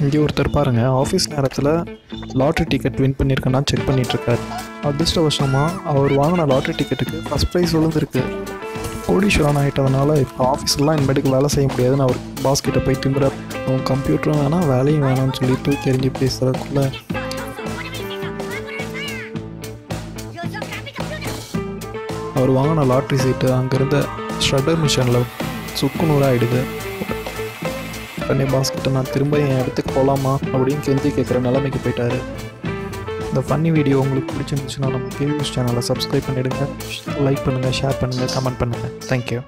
இங்கே ஒருத்தர் பாருங்க ஆஃபீஸ் நேரத்தில் லாட்ரி டிக்கெட் வின் பண்ணியிருக்கேன்னா செக் பண்ணிகிட்ருக்கார் அதிர்ஷ்டவசமாக அவர் வாங்கின லாட்ரி டிக்கெட்டுக்கு ஃபஸ்ட் ப்ரைஸ் விழுந்திருக்கு. கோடீஸ்வரன் ஆகிட்டதுனால இப்போ ஆஃபீஸ்லாம் இனிமேட்டுக்கு வேலை செய்ய முடியாதுன்னு அவர் பாஸ் கிட்ட போய் திம்புற அவன் கம்ப்யூட்டரும் வேணாம் வேலையும் வேணாம்னு சொல்லிட்டு தெரிஞ்சு பேசுகிறதுக்குள்ள அவர் வாங்கின லாட்ரி சீட்டு அங்கேருந்த ஷட்டர் மிஷினில் சுக்கு ஆகிடுது பண்ணி பாஸ் கிட்ட நான் திரும்ப என் இடத்துக்கு போகலாமா அப்படின்னு கெஞ்சி கேட்குற நிலைமைக்கு போயிட்டாரு. இந்த ஃபன்னி வீடியோ உங்களுக்கு பிடிச்சிருந்துச்சுன்னா நம்ம கேவியூஸ் சேனலை சப்ஸ்கிரைப் பண்ணிவிடுங்க லைக் பண்ணுங்கள் ஷேர் பண்ணுங்கள் கமெண்ட் பண்ணுங்கள் தேங்க்யூ